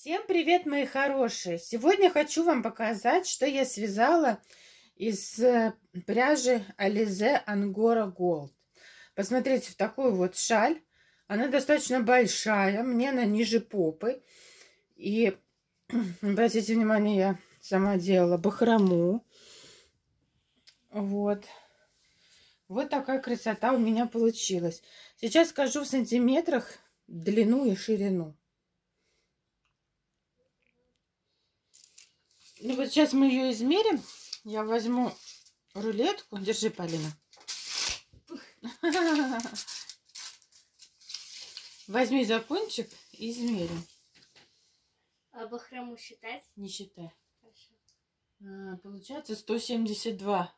Всем привет, мои хорошие! Сегодня хочу вам показать, что я связала из э, пряжи Alize Angora Gold. Посмотрите, в такую вот шаль. Она достаточно большая, мне она ниже попы. И обратите внимание, я сама делала бахрому. Вот. Вот такая красота у меня получилась. Сейчас скажу в сантиметрах длину и ширину. Ну вот сейчас мы ее измерим. Я возьму рулетку. Держи, Полина. Возьми закончик и измерим. А бахрому считать? Не считай. А, получается 172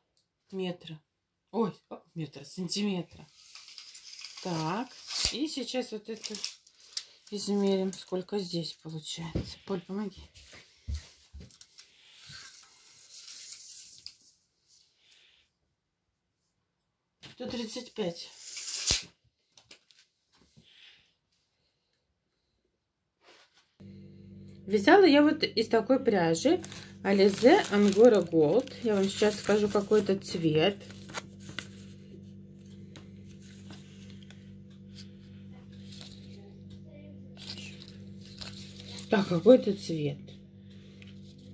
метра. Ой, метра, сантиметра. Так, и сейчас вот это измерим, сколько здесь получается. Поль, помоги. 135. Вязала я вот из такой пряжи Alize Angora Gold. Я вам сейчас скажу, какой это цвет. Так, какой это цвет?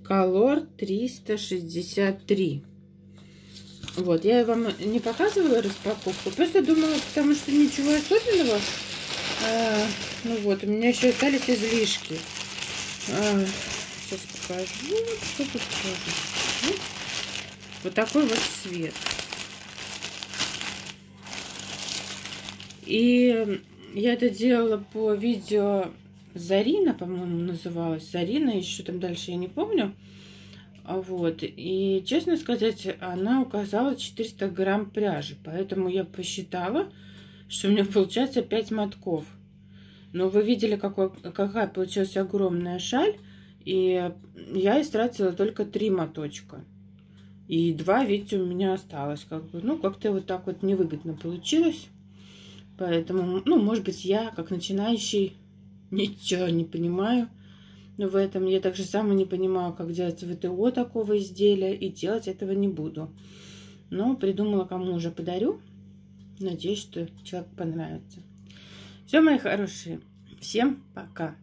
Color 363. Вот, я вам не показывала распаковку, просто думала, потому что ничего особенного. А, ну вот, у меня еще остались излишки. А, сейчас покажу, что тут тоже. Вот такой вот цвет. И я это делала по видео Зарина, по-моему, называлась. Зарина, еще там дальше я не помню. Вот. И, честно сказать, она указала 400 грамм пряжи. Поэтому я посчитала, что у меня получается 5 мотков. Но вы видели, какой, какая получилась огромная шаль. И я истратила только 3 моточка. И два, видите, у меня осталось. Как бы, ну, как-то вот так вот невыгодно получилось. Поэтому, ну, может быть, я, как начинающий, ничего не понимаю. Но в этом я также сама не понимаю, как делать ВТО такого изделия, и делать этого не буду. Но придумала, кому уже подарю. Надеюсь, что человеку понравится. Все, мои хорошие, всем пока.